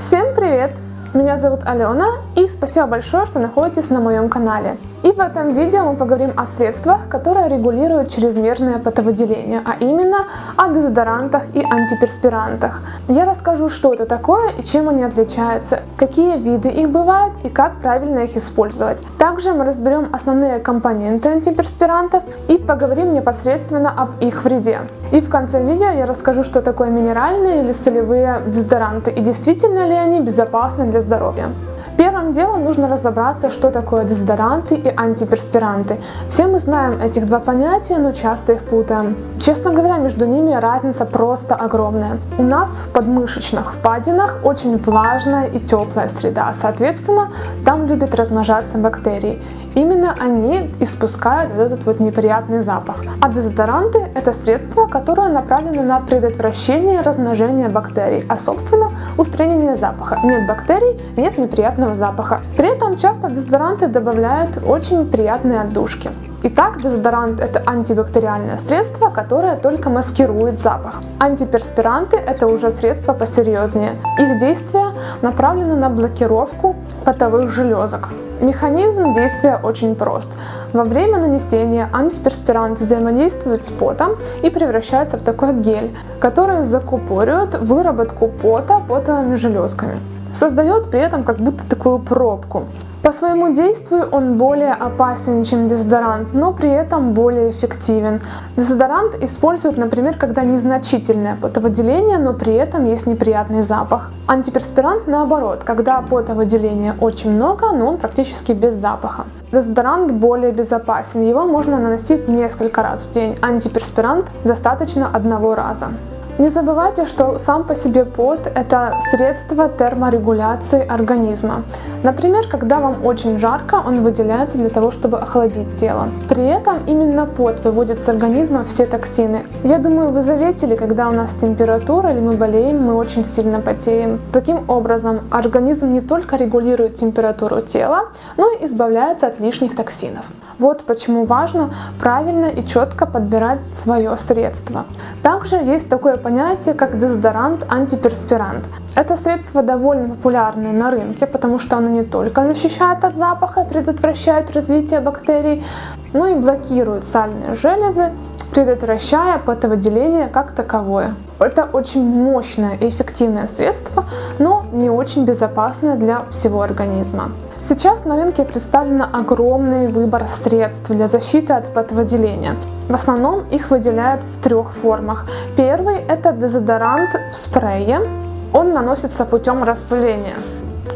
Всем привет! Меня зовут Алена и спасибо большое, что находитесь на моем канале. И в этом видео мы поговорим о средствах, которые регулируют чрезмерное потовыделение, а именно о дезодорантах и антиперспирантах. Я расскажу, что это такое и чем они отличаются, какие виды их бывают и как правильно их использовать. Также мы разберем основные компоненты антиперспирантов и поговорим непосредственно об их вреде. И в конце видео я расскажу, что такое минеральные или солевые дезодоранты и действительно ли они безопасны для здоровья. Первым делом нужно разобраться, что такое дезодоранты и антиперспиранты. Все мы знаем этих два понятия, но часто их путаем. Честно говоря, между ними разница просто огромная. У нас в подмышечных впадинах очень влажная и теплая среда, соответственно, там любят размножаться бактерии. Именно они испускают вот этот вот неприятный запах. А дезодоранты – это средства, которые направлены на предотвращение размножения бактерий, а собственно устранение запаха. Нет бактерий, нет неприятного запаха. При этом часто в дезодоранты добавляют очень приятные отдушки. Итак, дезодорант – это антибактериальное средство, которое только маскирует запах. Антиперспиранты – это уже средства посерьезнее. Их действие направлено на блокировку потовых железок. Механизм действия очень прост. Во время нанесения антиперспирант взаимодействует с потом и превращается в такой гель, который закупоривает выработку пота потовыми железками. Создает при этом как будто такую пробку. По своему действию он более опасен, чем дезодорант, но при этом более эффективен. Дезодорант используют, например, когда незначительное потовыделение, но при этом есть неприятный запах. Антиперспирант наоборот, когда потовыделения очень много, но он практически без запаха. Дезодорант более безопасен, его можно наносить несколько раз в день. Антиперспирант достаточно одного раза. Не забывайте, что сам по себе пот – это средство терморегуляции организма. Например, когда вам очень жарко, он выделяется для того, чтобы охладить тело. При этом именно пот выводит с организма все токсины. Я думаю, вы заметили, когда у нас температура или мы болеем, мы очень сильно потеем. Таким образом, организм не только регулирует температуру тела, но и избавляется от лишних токсинов. Вот почему важно правильно и четко подбирать свое средство. Также есть такое понятие, как дезодорант, антиперспирант. Это средство довольно популярное на рынке, потому что оно не только защищает от запаха, предотвращает развитие бактерий, но и блокирует сальные железы, предотвращая потовыделение как таковое. Это очень мощное и эффективное средство, но не очень безопасное для всего организма. Сейчас на рынке представлен огромный выбор средств для защиты от потовыделения. В основном их выделяют в трех формах. Первый – это дезодорант в спрее. Он наносится путем распыления.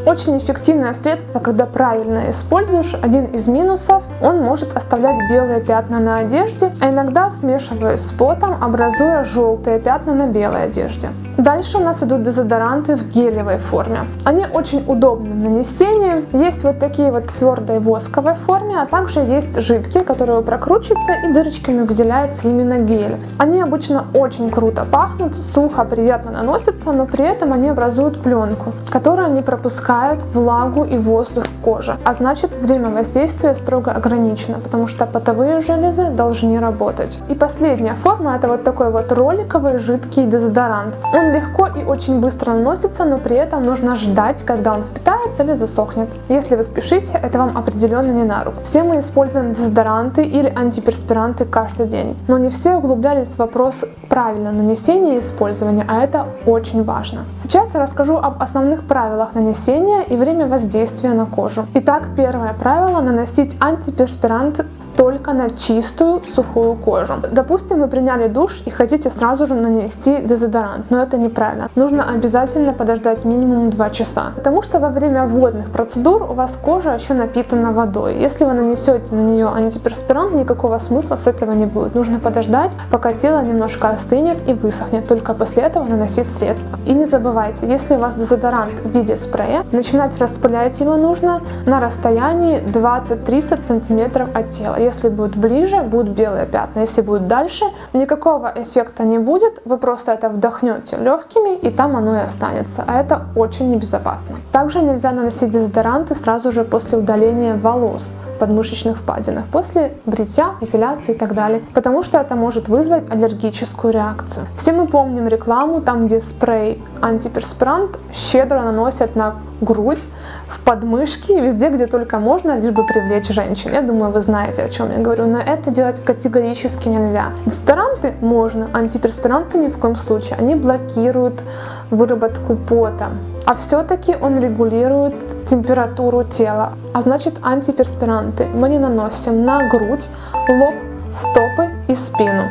Очень эффективное средство, когда правильно используешь. Один из минусов – он может оставлять белые пятна на одежде, а иногда смешиваясь с потом, образуя желтые пятна на белой одежде. Дальше у нас идут дезодоранты в гелевой форме. Они очень удобны в нанесении. Есть вот такие вот твердой восковой форме, а также есть жидкие, которые прокручиваются и дырочками выделяется именно гель. Они обычно очень круто пахнут, сухо, приятно наносятся, но при этом они образуют пленку, которая не пропускает влагу и воздух в коже. А значит время воздействия строго ограничено, потому что потовые железы должны работать. И последняя форма это вот такой вот роликовый жидкий дезодорант. Он легко и очень быстро наносится, но при этом нужно ждать, когда он впитается или засохнет. Если вы спешите, это вам определенно не на руку. Все мы используем дезодоранты или антиперспиранты каждый день, но не все углублялись в вопрос правильного нанесения и использования, а это очень важно. Сейчас я расскажу об основных правилах нанесения и время воздействия на кожу. Итак, первое правило – наносить антиперспирант только на чистую сухую кожу. Допустим, вы приняли душ и хотите сразу же нанести дезодорант, но это неправильно. Нужно обязательно подождать минимум 2 часа, потому что во время водных процедур у вас кожа еще напитана водой. Если вы нанесете на нее антиперспирант, никакого смысла с этого не будет. Нужно подождать, пока тело немножко остынет и высохнет, только после этого наносить средство. И не забывайте, если у вас дезодорант в виде спрея, начинать распылять его нужно на расстоянии 20-30 см от тела. Если будет ближе, будут белые пятна. Если будет дальше, никакого эффекта не будет. Вы просто это вдохнете легкими, и там оно и останется. А это очень небезопасно. Также нельзя наносить дезодоранты сразу же после удаления волос подмышечных впадинах, после бритья, эпиляции и так далее, потому что это может вызвать аллергическую реакцию. Все мы помним рекламу, там где спрей антиперспирант щедро наносят на грудь, в подмышки, везде, где только можно, лишь бы привлечь женщин. Я думаю, вы знаете, о чем я говорю, но это делать категорически нельзя. Дезодоранты можно, антиперспиранты ни в коем случае. Они блокируют выработку пота, а все-таки он регулирует температуру тела. А значит антиперспиранты мы не наносим на грудь, лоб, стопы и спину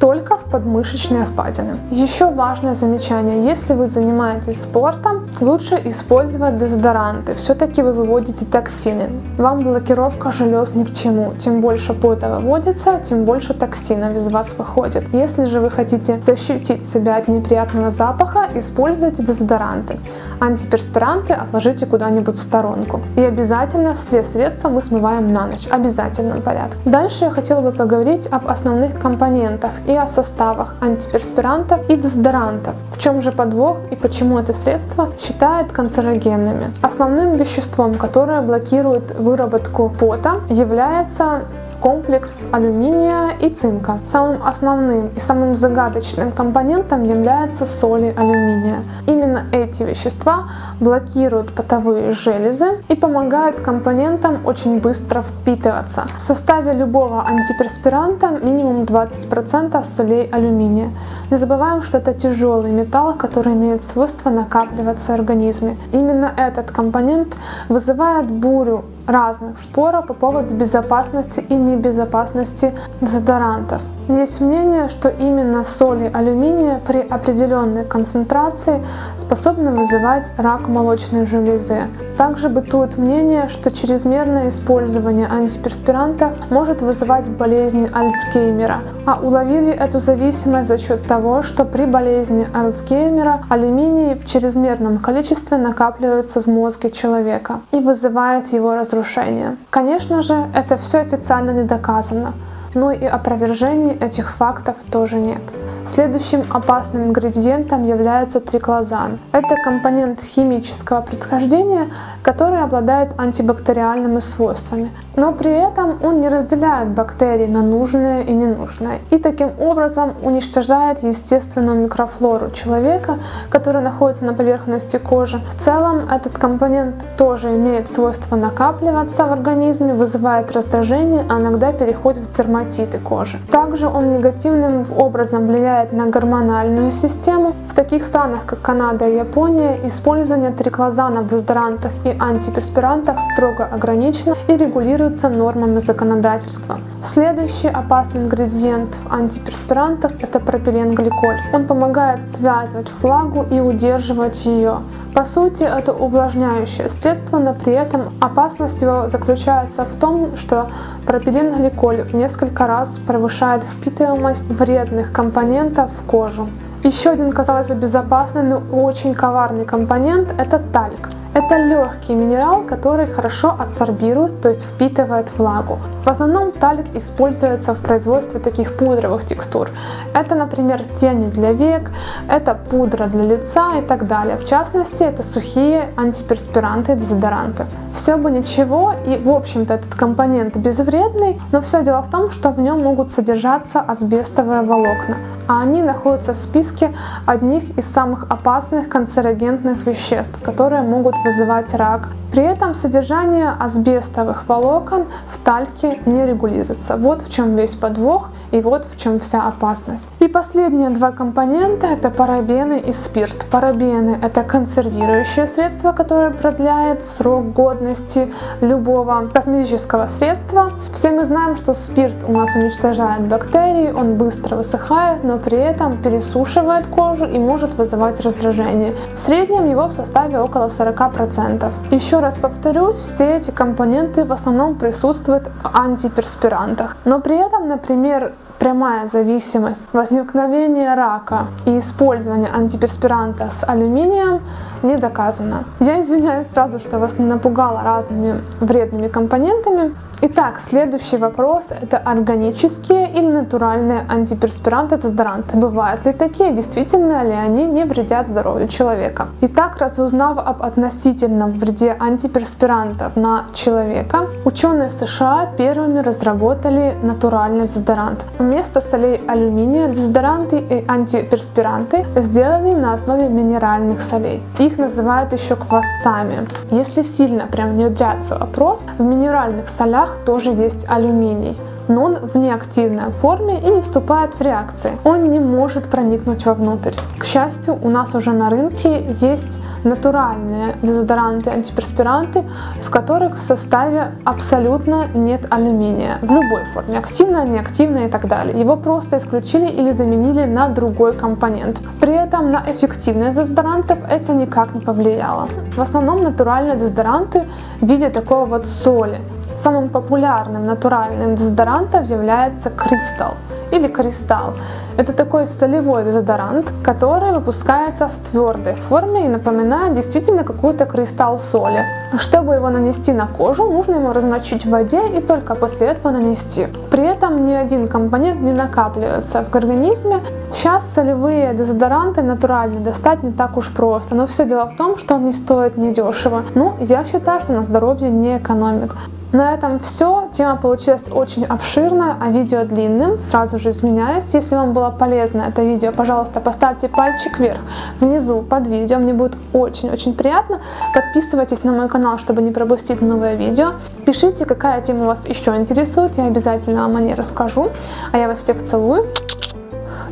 только в подмышечные впадины. Еще важное замечание. Если вы занимаетесь спортом, лучше использовать дезодоранты. Все-таки вы выводите токсины. Вам блокировка желез ни к чему. Тем больше пота выводится, тем больше токсинов из вас выходит. Если же вы хотите защитить себя от неприятного запаха, используйте дезодоранты. Антиперспиранты отложите куда-нибудь в сторонку. И обязательно все средства мы смываем на ночь. Обязательном порядке. Дальше я хотела бы поговорить об основных компонентах и о составах антиперспирантов и дезодорантов. В чем же подвох и почему это средство считают канцерогенными? Основным веществом, которое блокирует выработку пота, является комплекс алюминия и цинка. Самым основным и самым загадочным компонентом являются соли алюминия. Именно эти вещества блокируют потовые железы и помогают компонентам очень быстро впитываться. В составе любого антиперспиранта минимум 20% солей алюминия. Не забываем, что это тяжелый металл, который имеет свойство накапливаться в организме. Именно этот компонент вызывает бурю разных споров по поводу безопасности и небезопасности дезодорантов. Есть мнение, что именно соли алюминия при определенной концентрации способны вызывать рак молочной железы. Также бытует мнение, что чрезмерное использование антиперспиранта может вызывать болезнь Альцгеймера. А уловили эту зависимость за счет того, что при болезни Альцгеймера алюминий в чрезмерном количестве накапливается в мозге человека и вызывает его разрушение. Конечно же, это все официально не доказано но и опровержений этих фактов тоже нет. Следующим опасным ингредиентом является триклозан. Это компонент химического происхождения, который обладает антибактериальными свойствами, но при этом он не разделяет бактерии на нужные и ненужные, и таким образом уничтожает естественную микрофлору человека, которая находится на поверхности кожи. В целом этот компонент тоже имеет свойство накапливаться в организме, вызывает раздражение, а иногда переходит в дерматит дерматиты кожи. Также он негативным образом влияет на гормональную систему. В таких странах, как Канада и Япония, использование триклозана в дезодорантах и антиперспирантах строго ограничено и регулируется нормами законодательства. Следующий опасный ингредиент в антиперспирантах – это пропиленгликоль. Он помогает связывать влагу и удерживать ее. По сути, это увлажняющее средство, но при этом опасность его заключается в том, что пропиленгликоль в несколько раз превышает впитываемость вредных компонентов в кожу. Еще один, казалось бы, безопасный, но очень коварный компонент – это тальк. Это легкий минерал, который хорошо адсорбирует, то есть впитывает влагу. В основном талик используется в производстве таких пудровых текстур. Это, например, тени для век, это пудра для лица и так далее. В частности, это сухие антиперспиранты и дезодоранты. Все бы ничего, и в общем-то этот компонент безвредный, но все дело в том, что в нем могут содержаться асбестовые волокна, а они находятся в списке одних из самых опасных канцерогенных веществ, которые могут вызывать рак. При этом содержание асбестовых волокон в тальке не регулируется. Вот в чем весь подвох и вот в чем вся опасность. И последние два компонента это парабены и спирт. Парабены это консервирующее средство, которое продляет срок годности любого косметического средства. Все мы знаем, что спирт у нас уничтожает бактерии, он быстро высыхает, но при этом пересушивает кожу и может вызывать раздражение. В среднем его в составе около 40%. Еще раз повторюсь, все эти компоненты в основном присутствуют в антиперспирантах. Но при этом, например, прямая зависимость возникновения рака и использование антиперспиранта с алюминием не доказана. Я извиняюсь сразу, что вас напугала разными вредными компонентами. Итак, следующий вопрос – это органические или натуральные антиперспиранты, дезодоранты. Бывают ли такие? Действительно ли они не вредят здоровью человека? Итак, разузнав об относительном вреде антиперспирантов на человека, ученые США первыми разработали натуральный дезодорант. Вместо солей алюминия дезодоранты и антиперспиранты сделали на основе минеральных солей. Их называют еще квасцами. Если сильно прям внедряться вопрос, в минеральных солях вещах тоже есть алюминий но он в неактивной форме и не вступает в реакции. Он не может проникнуть вовнутрь. К счастью, у нас уже на рынке есть натуральные дезодоранты, антиперспиранты, в которых в составе абсолютно нет алюминия. В любой форме. Активно, неактивно и так далее. Его просто исключили или заменили на другой компонент. При этом на эффективность дезодорантов это никак не повлияло. В основном натуральные дезодоранты в виде такого вот соли. Самым популярным натуральным дезодорантом является Crystal или Кристалл. Это такой солевой дезодорант, который выпускается в твердой форме и напоминает действительно какую-то кристалл соли. Чтобы его нанести на кожу, нужно его размочить в воде и только после этого нанести. При этом ни один компонент не накапливается в организме. Сейчас солевые дезодоранты натуральные достать не так уж просто, но все дело в том, что они стоят недешево. Ну, я считаю, что на здоровье не экономит. На этом все. Тема получилась очень обширная, а видео длинным. Сразу же изменяюсь. Если вам было полезно это видео, пожалуйста, поставьте пальчик вверх внизу под видео. Мне будет очень-очень приятно. Подписывайтесь на мой канал, чтобы не пропустить новые видео. Пишите, какая тема вас еще интересует. Я обязательно вам о ней расскажу. А я вас всех целую.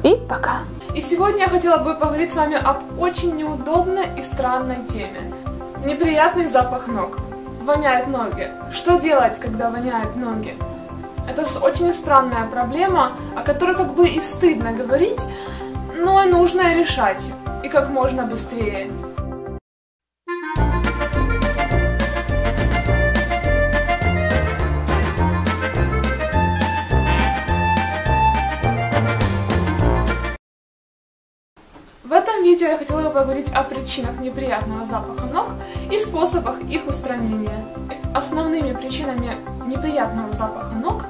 И пока. И сегодня я хотела бы поговорить с вами об очень неудобной и странной теме. Неприятный запах ног воняют ноги. Что делать, когда воняют ноги? Это очень странная проблема, о которой как бы и стыдно говорить, но нужно решать, и как можно быстрее. Видео я хотела бы поговорить о причинах неприятного запаха ног и способах их устранения. Основными причинами неприятного запаха ног